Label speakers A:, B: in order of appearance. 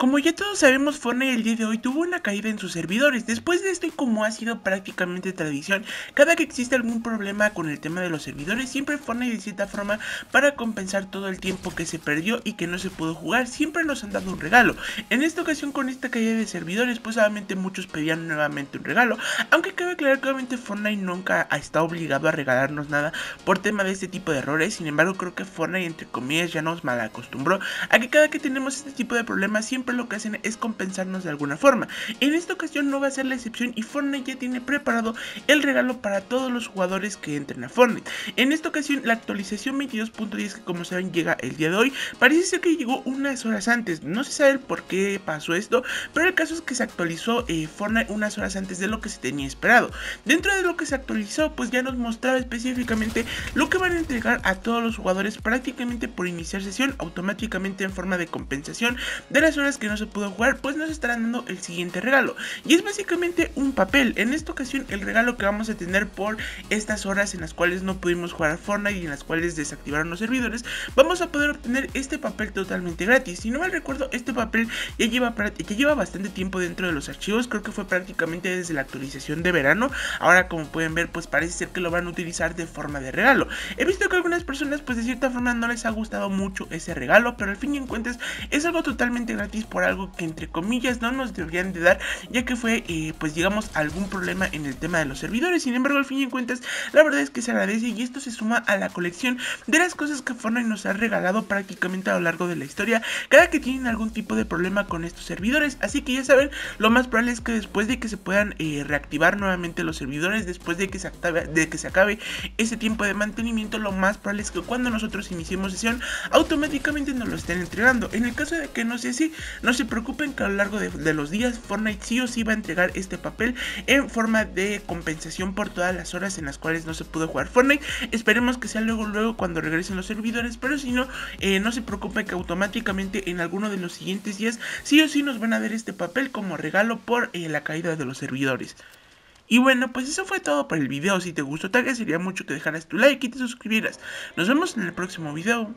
A: Como ya todos sabemos, Fortnite el día de hoy tuvo una caída en sus servidores. Después de esto y como ha sido prácticamente tradición, cada que existe algún problema con el tema de los servidores, siempre Fortnite de cierta forma para compensar todo el tiempo que se perdió y que no se pudo jugar, siempre nos han dado un regalo. En esta ocasión con esta caída de servidores, pues obviamente muchos pedían nuevamente un regalo, aunque cabe aclarar que obviamente Fortnite nunca estado obligado a regalarnos nada por tema de este tipo de errores, sin embargo creo que Fortnite entre comillas ya nos mal acostumbró a que cada que tenemos este tipo de problemas siempre lo que hacen es compensarnos de alguna forma. En esta ocasión no va a ser la excepción y Fortnite ya tiene preparado el regalo para todos los jugadores que entren a Fortnite. En esta ocasión la actualización 22.10 que como saben llega el día de hoy, parece ser que llegó unas horas antes. No se sabe por qué pasó esto, pero el caso es que se actualizó eh, Fortnite unas horas antes de lo que se tenía esperado. Dentro de lo que se actualizó, pues ya nos mostraba específicamente lo que van a entregar a todos los jugadores prácticamente por iniciar sesión automáticamente en forma de compensación de las horas que no se pudo jugar, pues nos estarán dando el siguiente regalo. Y es básicamente un papel. En esta ocasión el regalo que vamos a tener por estas horas en las cuales no pudimos jugar a Fortnite y en las cuales desactivaron los servidores, vamos a poder obtener este papel totalmente gratis. Si no mal recuerdo, este papel ya lleva, ya lleva bastante tiempo dentro de los archivos, creo que fue prácticamente desde la actualización de verano. Ahora como pueden ver, pues parece ser que lo van a utilizar de forma de regalo. He visto que algunas personas pues de cierta forma no les ha gustado mucho ese regalo, pero al fin y en cuentas es algo totalmente gratis por algo que entre comillas no nos deberían de dar ya que fue eh, pues digamos algún problema en el tema de los servidores. Sin embargo al fin y en cuentas la verdad es que se agradece y esto se suma a la colección de las cosas que Fortnite nos ha regalado prácticamente a lo largo de la historia cada que tienen algún tipo de problema con estos servidores. Así que ya saben lo más probable es que después de que se puedan eh, reactivar nuevamente los servidores después de que se acabe, de que se acabe ese tiempo de mantenimiento lo más probable es que cuando nosotros iniciemos sesión automáticamente nos lo estén entregando. En el caso de que no sea así no se preocupen que a lo largo de, los días Fortnite sí o sí va a entregar este papel en forma de compensación por todas las horas en las cuales no se pudo jugar Fortnite. Esperemos que sea luego luego cuando regresen los servidores, pero si no, eh, no se preocupen que automáticamente en alguno de los siguientes días sí o sí nos van a dar este papel como regalo por eh, la caída de los servidores. Y bueno, pues eso fue todo por el video. Si te gustó, te agradecería mucho que dejaras tu like y te suscribieras. Nos vemos en el próximo video.